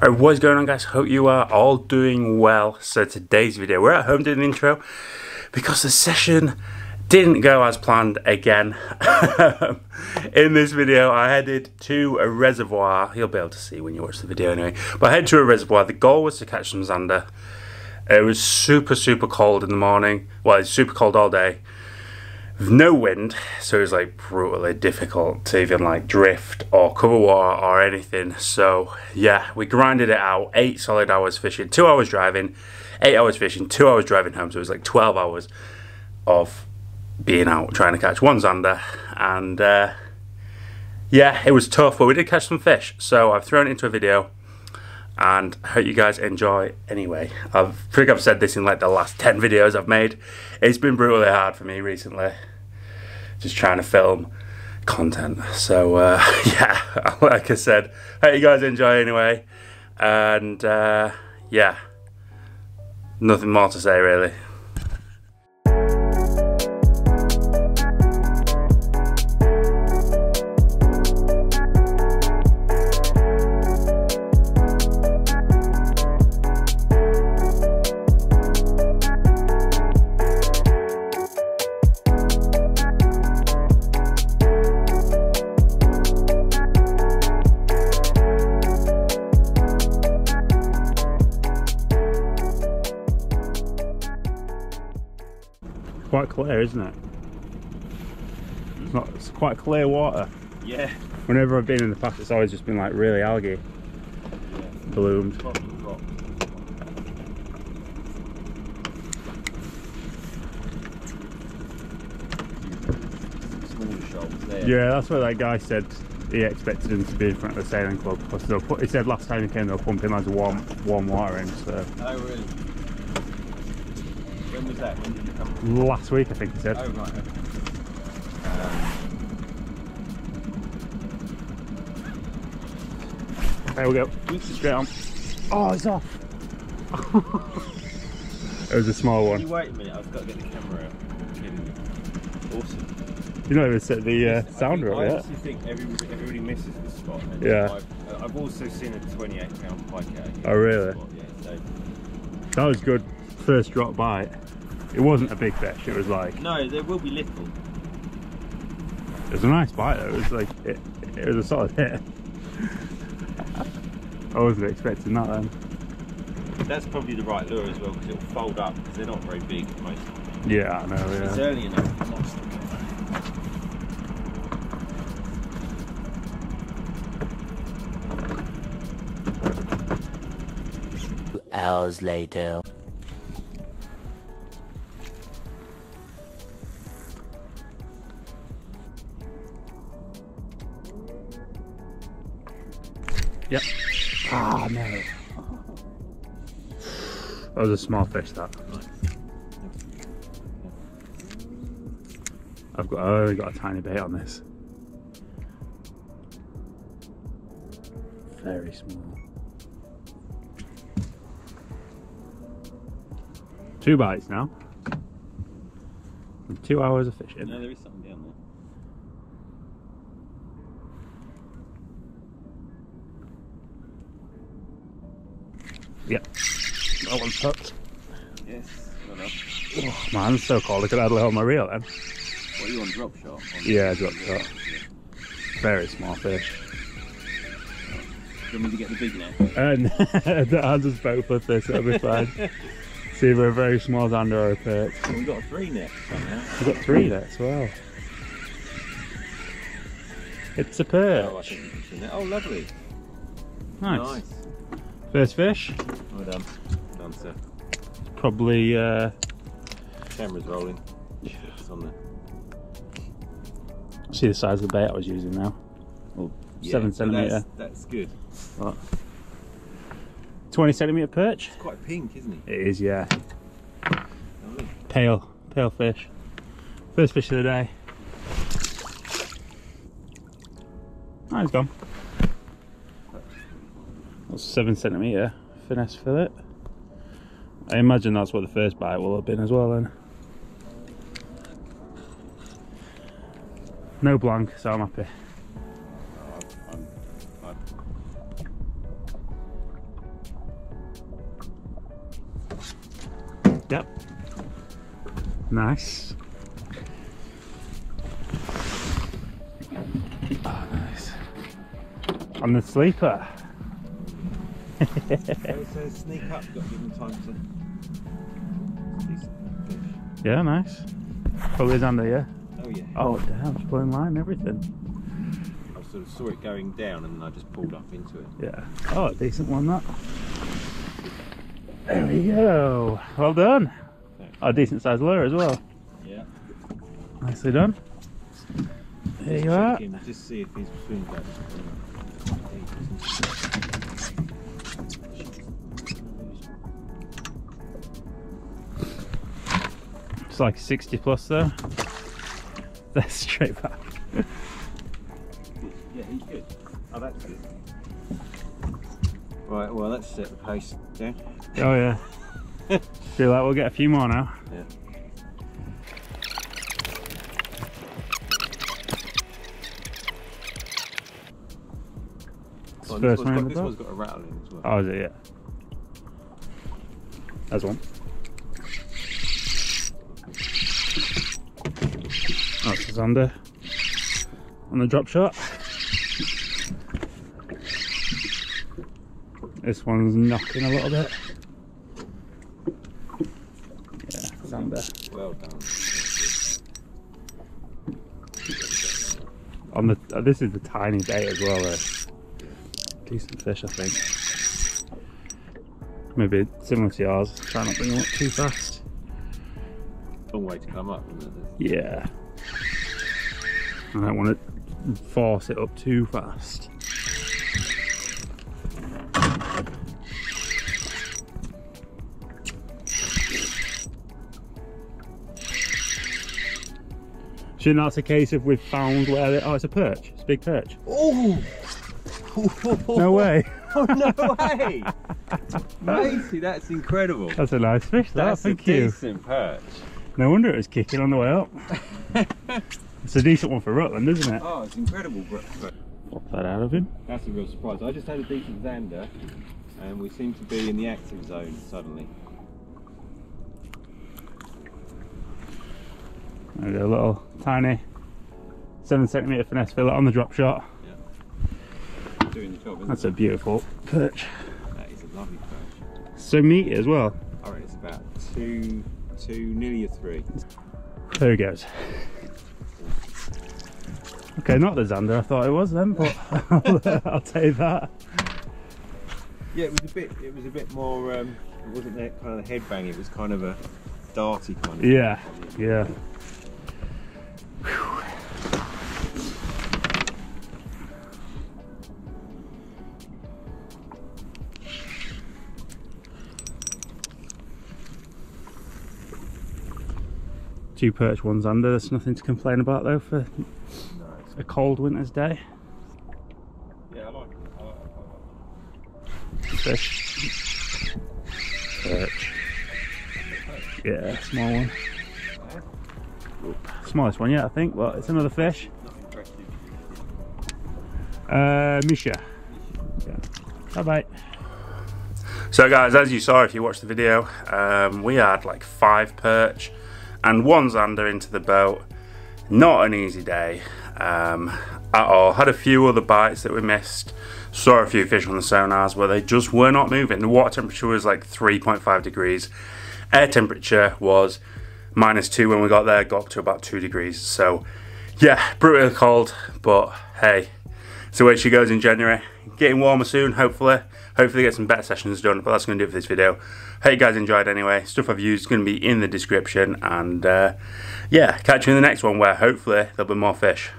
Alright, what's going on guys? Hope you are all doing well. So today's video, we're at home doing the intro because the session didn't go as planned again. In this video, I headed to a reservoir. You'll be able to see when you watch the video anyway. But I headed to a reservoir. The goal was to catch some zander. It was super, super cold in the morning. Well, it's super cold all day no wind, so it was like brutally difficult to even like drift or cover water or anything. So yeah, we grinded it out. Eight solid hours fishing, two hours driving, eight hours fishing, two hours driving home. So it was like twelve hours of being out trying to catch one zander, and uh, yeah, it was tough, but we did catch some fish. So I've thrown it into a video and I hope you guys enjoy anyway. I think I've said this in like the last 10 videos I've made. It's been brutally hard for me recently, just trying to film content. So uh, yeah, like I said, hope you guys enjoy anyway. And uh, yeah, nothing more to say really. Quite clear, isn't it? It's not. It's quite clear water. Yeah. Whenever I've been in the past, it's always just been like really algae yeah. bloomed. Yeah, that's what that guy said. He expected them to be in front of the sailing club because he said last time he came they were pumping loads of warm, warm water in. So. Oh really? That? When did you come? Last week, I think he said. Oh, right. Um, there we go. Straight on. Oh, it's off. it was a small one. Can you wait a minute? I've got to get the camera out. Awesome. You know, it's at the uh, sounder I yet. honestly think everybody, everybody misses this spot. And Yeah. I've, I've also seen a 28 pound pike out here. Oh, really? Spot, yeah, so. That was good. First drop bite. It wasn't a big fish. It was like No, there will be little. it was a nice bite though. It was like it, it was a solid hit. I wasn't expecting that then. That's probably the right lure as well because it'll fold up because they're not very big most. Yeah, I know. It's Yeah. early enough. it's not sticking hours later. Ah no. That was a small fish. That. I've got. I only got a tiny bait on this. Very small. Two bites now. And two hours of fishing. No, there is something down there. Yep. That one's hooked. Yes. Well done. Oh, man, it's so cold. I could have on my reel then. What are you on drop shot? On Yeah, drop shot. Very small fish. Do you want me to get the big net? Uh, and I'll just both with this, it'll be fine. See we're a very small zander or a perch. We've got a three net somehow. We've got three there as well. Oh, it's a Oh, I perch. think you can see. Oh, lovely. Nice. First fish. Well done. Well sir. Probably, uh, Camera's rolling. It's on there. see the size of the bait I was using now. Seven centimetre. That's, that's good. What? 20 centimetre perch? It's quite pink, isn't he? It is, yeah. Lovely. Pale, pale fish. First fish of the day. Oh, he's gone. That's seven centimetre Finesse Filet. I imagine that's what the first bite will have been as well then. No blank, so I'm happy. Yep. Nice. Oh, nice. The sleeper sneak up, got to give them time to. Yeah, nice. Probably under, yeah. Oh yeah. Oh, damn, it's blowing line everything. I sort of saw it going down and then I just pulled up into it. Yeah. Oh, a decent one, that. There we go. Well done. Oh, decent sized lure as well. Yeah. Nicely done. There Just you are. him, just see if he's. Like 60 plus though. That's straight back. Yeah, he's good. Oh, that's good. Right, well, let's set the pace down. Oh yeah. Feel like we'll get a few more now. Yeah. Well, oh, first this, one one's got, this one's got a rattle in as well. Oh, is it? Yeah. There's one. Oh, it's under on the drop shot. This one's knocking a little bit. Yeah, it's under. Well done. On the uh, this is the tiny bait as well. Though. Decent fish, I think. Maybe similar to yours. Try not to bring them up too fast. Long way to come up, isn't it? Yeah. I don't want to force it up too fast. Shouldn't that's a case of we've found where it, oh it's a perch, it's a big perch. Oh! No way. Oh, no way! Macy, that's incredible. That's a nice fish that, That's thank a you. decent perch. No wonder it was kicking on the way up. it's a decent one for Rutland, isn't it? Oh, it's incredible. Pop that out of him. That's a real surprise. I just had a decent zander, and we seem to be in the active zone suddenly. Go, a little tiny seven centimetre Finesse Filet on the drop shot. Yeah. Doing the job, isn't That's it? a beautiful perch. That is a lovely perch. So meaty as well. Alright, it's about two, two, nearly a three. There he goes. Okay, not the zander I thought it was then, but I'll, I'll take that. Yeah, it was a bit. It was a bit more. Um, it wasn't that kind of headbang. It was kind of a darty kind of. Yeah, yeah. Two perch, one's under. There's nothing to complain about though for a cold winter's day. yeah, I like it. I like, I like Fish. Perch. Yeah, small one. Smallest one, yeah, I think, but it's another fish. it. Not interested. Uh, Misha. Yeah. Bye bye. So guys, as you saw if you watched the video, um, we had like five perch and one zander into the boat. Not an easy day um, at all. Had a few other bites that we missed. Saw a few fish on the sonars where they just were not moving. The water temperature was like 3.5 degrees. Air temperature was minus two when we got there, got up to about two degrees. So yeah, brutally cold, but hey, it's the way she goes in January. Getting warmer soon, hopefully. Hopefully get some better sessions done, but that's going to do it for this video. Hope you guys enjoyed anyway. Stuff I've used is going to be in the description. And uh, yeah, catch you in the next one where hopefully there'll be more fish.